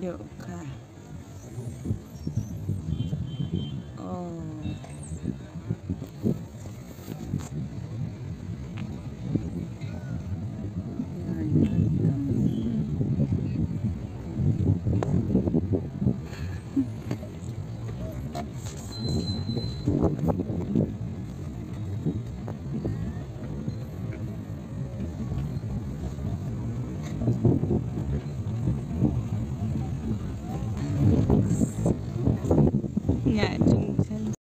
เยอะค่ะโอ้งา yet.